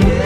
Yeah.